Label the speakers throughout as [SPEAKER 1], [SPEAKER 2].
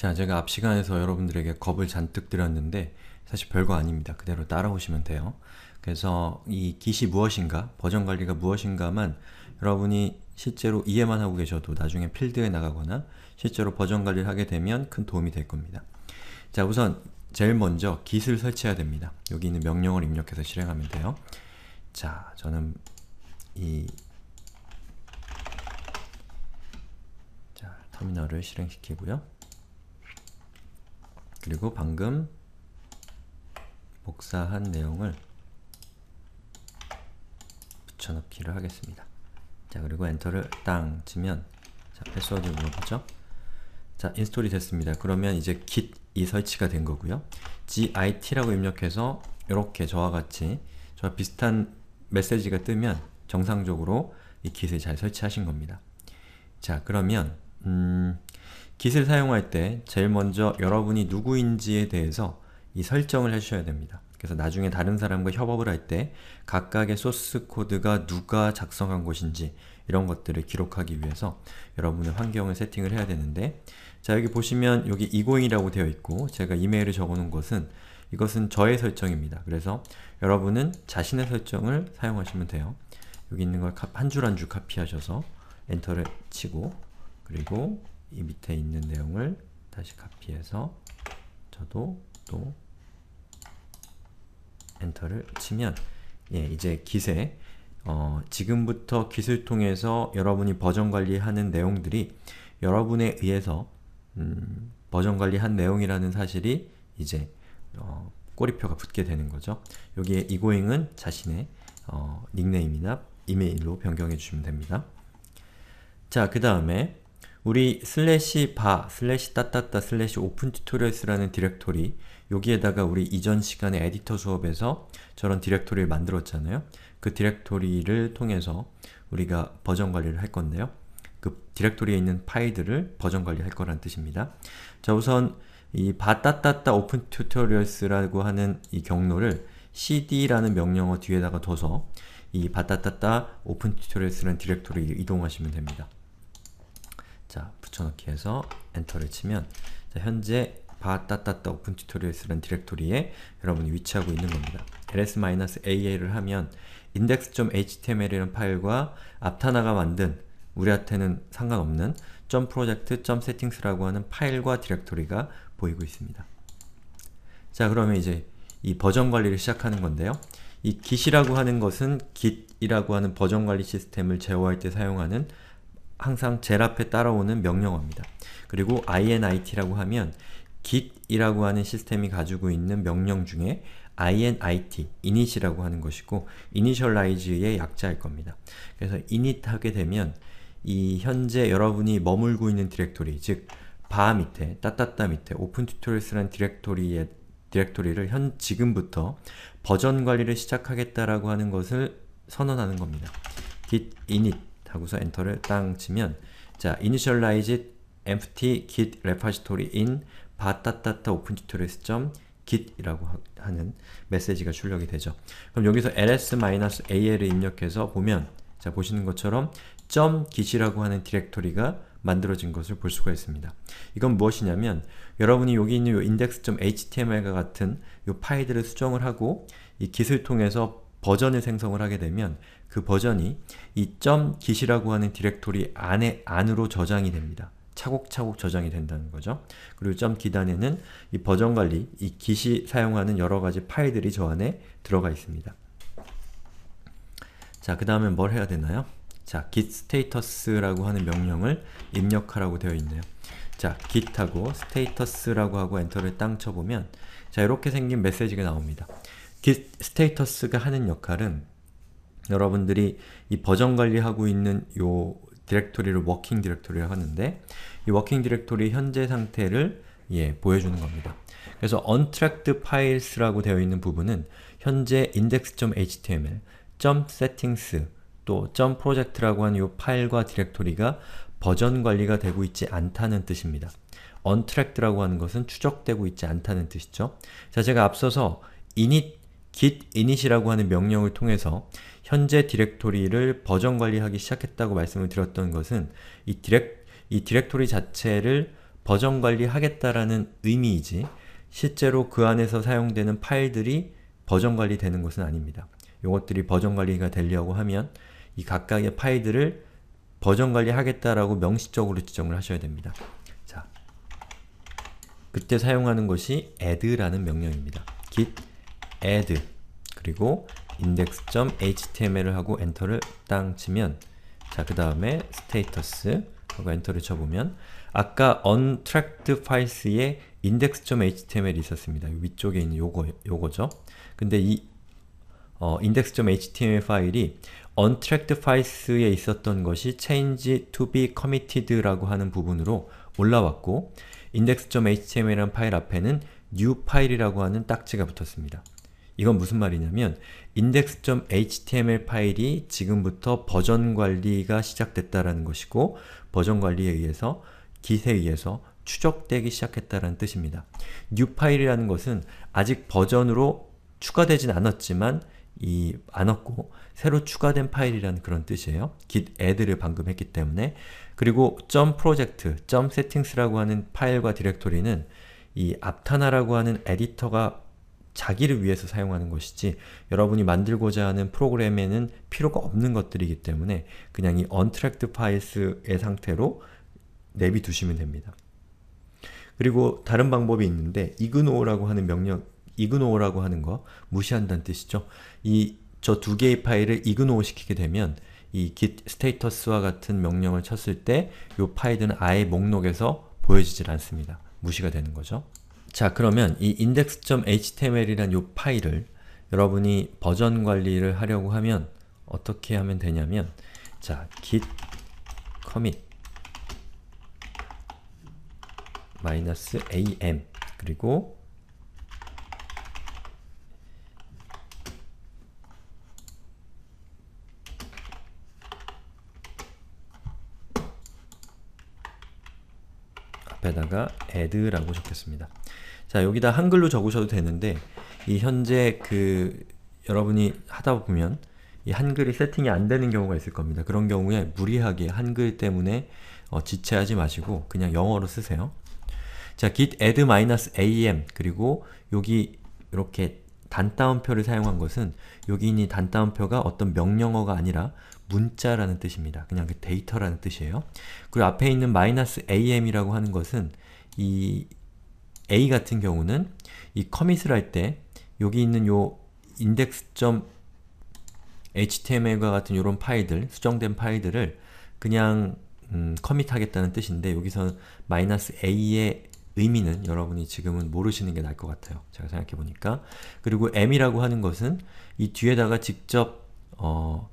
[SPEAKER 1] 자, 제가 앞 시간에서 여러분들에게 겁을 잔뜩 드렸는데 사실 별거 아닙니다. 그대로 따라오시면 돼요. 그래서 이 git이 무엇인가, 버전 관리가 무엇인가만 여러분이 실제로 이해만 하고 계셔도 나중에 필드에 나가거나 실제로 버전 관리를 하게 되면 큰 도움이 될 겁니다. 자, 우선 제일 먼저 git을 설치해야 됩니다. 여기 있는 명령어를 입력해서 실행하면 돼요. 자, 저는 이 자, 터미널을 실행시키고요. 그리고 방금 복사한 내용을 붙여넣기를 하겠습니다. 자 그리고 엔터를 땅 치면 자 패스워드 눌러보죠. 자 install이 됐습니다. 그러면 이제 git이 설치가 된 거고요. git라고 입력해서 이렇게 저와 같이 저와 비슷한 메시지가 뜨면 정상적으로 이 git을 잘 설치하신 겁니다. 자 그러면 음, git을 사용할 때 제일 먼저 여러분이 누구인지에 대해서 이 설정을 해주셔야 됩니다. 그래서 나중에 다른 사람과 협업을 할 때 각각의 소스 코드가 누가 작성한 것인지 이런 것들을 기록하기 위해서 여러분의 환경을 세팅을 해야 되는데 자 여기 보시면 여기 이고잉이라고 되어 있고 제가 이메일을 적어놓은 것은 이것은 저의 설정입니다. 그래서 여러분은 자신의 설정을 사용하시면 돼요. 여기 있는 걸 한 줄 한 줄 카피하셔서 엔터를 치고 그리고 이 밑에 있는 내용을 다시 카피해서 저도 또 엔터를 치면 예, 이제 기세 어, 지금부터 기술 통해서 여러분이 버전 관리하는 내용들이 여러분에 의해서 음, 버전 관리한 내용이라는 사실이 이제 어, 꼬리표가 붙게 되는 거죠. 여기에 egoing은 자신의 어, 닉네임이나 이메일로 변경해 주시면 됩니다. 자, 그 다음에 우리 슬래시 var 슬래시 따따따 슬래시 Open Tutorials라는 디렉토리 여기에다가 우리 이전 시간에 에디터 수업에서 저런 디렉토리를 만들었잖아요. 그 디렉토리를 통해서 우리가 버전 관리를 할 건데요. 그 디렉토리에 있는 파일들을 버전 관리할 거란 뜻입니다. 자 우선 이 var 따따따 Open Tutorials라고 하는 이 경로를 cd라는 명령어 뒤에다가 둬서 이 var 따따따 Open Tutorials라는 디렉토리를 이동하시면 됩니다. 자, 붙여넣기 해서 엔터를 치면 자, 현재 var 따따따 Open Tutorials라는 디렉토리에 여러분이 위치하고 있는 겁니다. ls-a를 하면 index.html이라는 파일과 Aptana가 만든 우리한테는 상관없는 .project.settings라고 하는 파일과 디렉토리가 보이고 있습니다. 자 그러면 이제 이 버전 관리를 시작하는 건데요. 이 git이라고 하는 것은 git이라고 하는 버전 관리 시스템을 제어할 때 사용하는 항상 제일 앞에 따라오는 명령어입니다. 그리고 init라고 하면 git이라고 하는 시스템이 가지고 있는 명령 중에 init, init이라고 하는 것이고 initialize의 약자일 겁니다. 그래서 init 하게 되면 이 현재 여러분이 머물고 있는 디렉토리, 즉 var 밑에, 따따따 밑에 Open Tutorials라는 디렉토리의 디렉토리를 현 지금부터 버전 관리를 시작하겠다라고 하는 것을 선언하는 겁니다. git init 하고서 엔터를 땅 치면 자, initialize empty git repository in var 따따따 tutorials git이라고 하는 메시지가 출력이 되죠. 그럼 여기서 ls-al을 입력해서 보면 자 보시는 것처럼 .git이라고 하는 디렉토리가 만들어진 것을 볼 수가 있습니다. 이건 무엇이냐면 여러분이 여기 있는 요 index.html과 같은 요 파일들을 수정을 하고 이 git을 통해서 버전을 생성을 하게 되면 그 버전이 이 .git이라고 하는 디렉토리 안에 안으로 저장이 됩니다. 차곡차곡 저장이 된다는 거죠. 그리고 점 기단에는 이 버전 관리, 이 git이 사용하는 여러 가지 파일들이 저 안에 들어가 있습니다. 자, 그 다음에 뭘 해야 되나요? 자, git status라고 하는 명령을 입력하라고 되어 있네요. 자, git하고 status라고 하고 엔터를 땅 쳐보면 자, 이렇게 생긴 메시지가 나옵니다. git status가 하는 역할은 여러분들이 이 버전 관리하고 있는 요 디렉토리를 working directory라고 하는데 이 working directory 현재 상태를 예, 보여주는 겁니다. 그래서 untracked files라고 되어 있는 부분은 현재 index.html, .settings, 또 .project라고 하는 이 파일과 디렉토리가 버전 관리가 되고 있지 않다는 뜻입니다. untracked라고 하는 것은 추적되고 있지 않다는 뜻이죠. 자, 제가 앞서서 init, git init이라고 하는 명령을 통해서 현재 디렉토리를 버전 관리하기 시작했다고 말씀을 드렸던 것은 이 디렉 이 디렉토리 자체를 버전 관리하겠다라는 의미이지 실제로 그 안에서 사용되는 파일들이 버전 관리되는 것은 아닙니다. 이것들이 버전 관리가 되려고 하면 이 각각의 파일들을 버전 관리하겠다라고 명시적으로 지정을 하셔야 됩니다. 자, 그때 사용하는 것이 add라는 명령입니다. git add 그리고 index.html을 하고 엔터를 땅 치면 자, 그 다음에 status 하고 엔터를 쳐보면 아까 untracked files에 index.html이 있었습니다. 위쪽에 있는 요거, 요거죠. 근데 이 어, index.html 파일이 untracked files에 있었던 것이 change to be committed라고 하는 부분으로 올라왔고 index.html이라는 파일 앞에는 new 파일이라고 하는 딱지가 붙었습니다. 이건 무슨 말이냐면 index.html 파일이 지금부터 버전 관리가 시작됐다라는 것이고 버전 관리에 의해서 깃에 의해서 추적되기 시작했다는 뜻입니다. new 파일이라는 것은 아직 버전으로 추가되진 않았지만 이 않았고 새로 추가된 파일이라는 그런 뜻이에요. git add를 방금 했기 때문에 그리고 .project, .settings라고 하는 파일과 디렉토리는 이 aptana라고 하는 에디터가 자기를 위해서 사용하는 것이지 여러분이 만들고자 하는 프로그램에는 필요가 없는 것들이기 때문에 그냥 이 untracked files의 상태로 내비두시면 됩니다. 그리고 다른 방법이 있는데 ignore 하는 명령 ignore 하는 거 무시한다는 뜻이죠. 이 저 두 개의 파일을 ignore 시키게 되면 이 git status와 같은 명령을 쳤을 때 이 파일은 아예 목록에서 보여지질 않습니다. 무시가 되는 거죠. 자 그러면 이 index.html이란 이 파일을 여러분이 버전 관리를 하려고 하면 어떻게 하면 되냐면 자 git commit -am 그리고 앞에다가 add라고 적겠습니다. 자 여기다 한글로 적으셔도 되는데 이 현재 그 여러분이 하다 보면 이 한글이 세팅이 안 되는 경우가 있을 겁니다. 그런 경우에 무리하게 한글 때문에 어, 지체하지 마시고 그냥 영어로 쓰세요. 자 git add-am 그리고 여기 이렇게 단따옴표를 사용한 것은 여기 있는 단따옴표가 어떤 명령어가 아니라 문자라는 뜻입니다. 그냥 그 데이터라는 뜻이에요. 그리고 앞에 있는 -am이라고 하는 것은 이 a 같은 경우는 이 커밋을 할 때 여기 있는 요 index.html과 같은 이런 파일들, 수정된 파일들을 그냥 음, 커밋하겠다는 뜻인데 여기서 -a의 의미는 여러분이 지금은 모르시는 게 나을 것 같아요. 제가 생각해보니까 그리고 m이라고 하는 것은 이 뒤에다가 직접 어,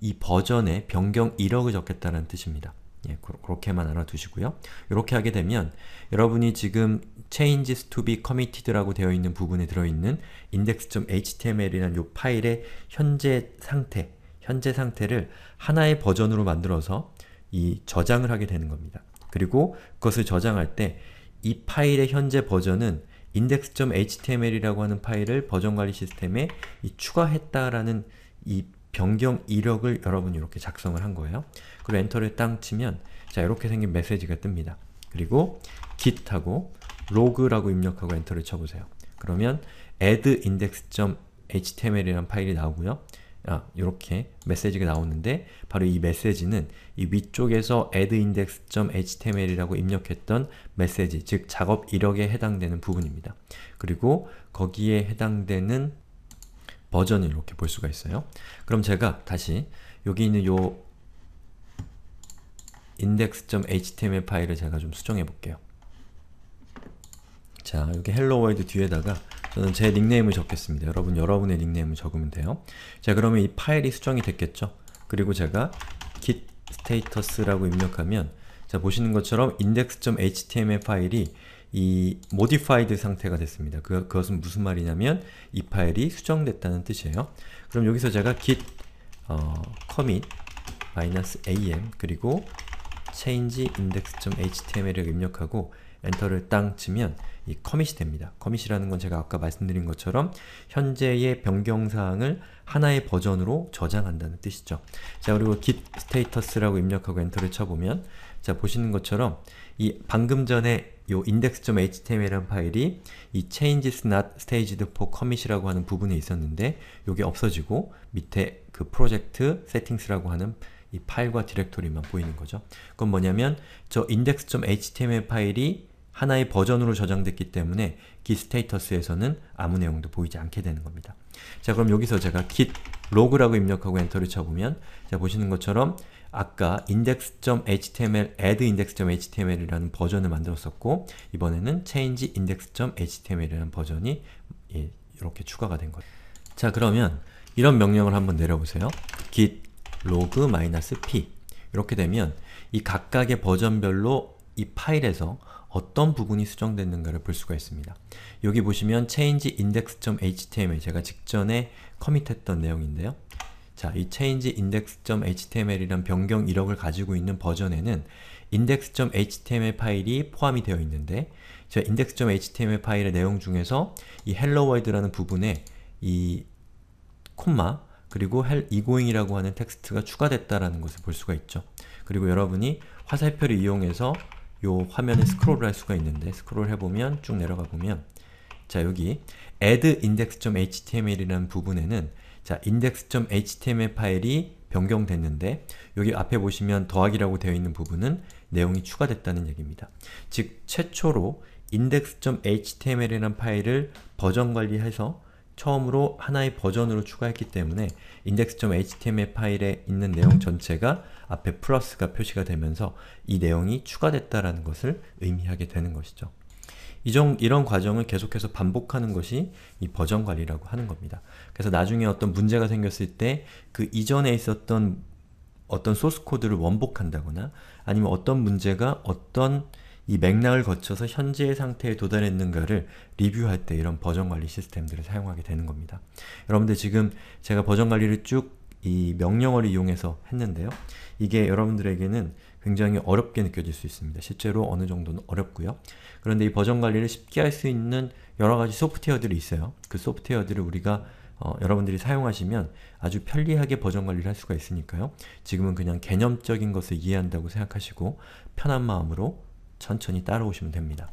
[SPEAKER 1] 이 버전의 변경 이력을 적겠다는 뜻입니다. 예, 그렇게만 알아두시고요. 이렇게 하게 되면 여러분이 지금 changes to be committed라고 되어 있는 부분에 들어있는 index.html이라는 이 파일의 현재 상태, 현재 상태를 하나의 버전으로 만들어서 이 저장을 하게 되는 겁니다. 그리고 그것을 저장할 때 이 파일의 현재 버전은 index.html이라고 하는 파일을 버전 관리 시스템에 추가했다라는 이 변경 이력을 여러분이 이렇게 작성을 한 거예요. 그리고 엔터를 땅 치면 자 이렇게 생긴 메시지가 뜹니다. 그리고 git하고 log라고 입력하고 엔터를 쳐보세요. 그러면 add index.html이라는 파일이 나오고요. 아, 이렇게 메시지가 나오는데 바로 이 메시지는 이 위쪽에서 addindex.html이라고 입력했던 메시지, 즉 작업 이력에 해당되는 부분입니다. 그리고 거기에 해당되는 버전을 이렇게 볼 수가 있어요. 그럼 제가 다시 여기 있는 요 index.html 파일을 제가 좀 수정해 볼게요. 자, 여기 hello world 뒤에다가 저는 제 닉네임을 적겠습니다. 여러분, 여러분의 닉네임을 적으면 돼요. 자, 그러면 이 파일이 수정이 됐겠죠? 그리고 제가 git status라고 입력하면 자, 보시는 것처럼 index.html 파일이 이 modified 상태가 됐습니다. 그, 그것은 무슨 말이냐면 이 파일이 수정됐다는 뜻이에요. 그럼 여기서 제가 git 어, commit -am 그리고 change index.html을 입력하고 엔터를 땅 치면 이 커밋이 됩니다. 커밋이라는 건 제가 아까 말씀드린 것처럼 현재의 변경사항을 하나의 버전으로 저장한다는 뜻이죠. 자 그리고 git status라고 입력하고 엔터를 쳐보면 자 보시는 것처럼 이 방금 전에 요 index.html이라는 파일이 이 changes not staged for commit이라고 하는 부분에 있었는데 요게 없어지고 밑에 그 프로젝트 settings라고 하는 이 파일과 디렉토리만 보이는 거죠. 그건 뭐냐면 저 index.html 파일이 하나의 버전으로 저장됐기 때문에 git 스테이터스에서는 아무 내용도 보이지 않게 되는 겁니다. 자 그럼 여기서 제가 git log라고 입력하고 엔터를 쳐보면 자 보시는 것처럼 아까 index.html, add index.html이라는 버전을 만들었었고 이번에는 change index.html이라는 버전이 예, 이렇게 추가가 된 거예요. 자 그러면 이런 명령을 한번 내려보세요. git log-p 이렇게 되면 이 각각의 버전별로 이 파일에서 어떤 부분이 수정됐는가를 볼 수가 있습니다. 여기 보시면 change index.html 제가 직전에 커밋했던 내용인데요. 자, 이 change index.html이란 변경 이력을 가지고 있는 버전에는 index.html 파일이 포함이 되어 있는데 저 index.html 파일의 내용 중에서 이 hello world라는 부분에 이 콤마 그리고 egoing이라고 하는 텍스트가 추가됐다라는 것을 볼 수가 있죠. 그리고 여러분이 화살표를 이용해서 요 화면에 스크롤을 할 수가 있는데 스크롤 해보면 쭉 내려가 보면 자 여기 add index.html이라는 부분에는 자 index.html 파일이 변경됐는데 여기 앞에 보시면 더하기라고 되어 있는 부분은 내용이 추가됐다는 얘기입니다. 즉 최초로 index.html이라는 파일을 버전 관리해서 처음으로 하나의 버전으로 추가했기 때문에 index.html 파일에 있는 내용 전체가 앞에 플러스가 표시가 되면서 이 내용이 추가됐다라는 것을 의미하게 되는 것이죠. 이정, 이런 과정을 계속해서 반복하는 것이 이 버전 관리라고 하는 겁니다. 그래서 나중에 어떤 문제가 생겼을 때 그 이전에 있었던 어떤 소스 코드를 원복한다거나 아니면 어떤 문제가 어떤 이 맥락을 거쳐서 현재의 상태에 도달했는가를 리뷰할 때 이런 버전 관리 시스템들을 사용하게 되는 겁니다. 여러분들 지금 제가 버전 관리를 쭉 이 명령어를 이용해서 했는데요. 이게 여러분들에게는 굉장히 어렵게 느껴질 수 있습니다. 실제로 어느 정도는 어렵고요. 그런데 이 버전 관리를 쉽게 할 수 있는 여러 가지 소프트웨어들이 있어요. 그 소프트웨어들을 우리가 어, 여러분들이 사용하시면 아주 편리하게 버전 관리를 할 수가 있으니까요. 지금은 그냥 개념적인 것을 이해한다고 생각하시고 편한 마음으로 천천히 따라오시면 됩니다.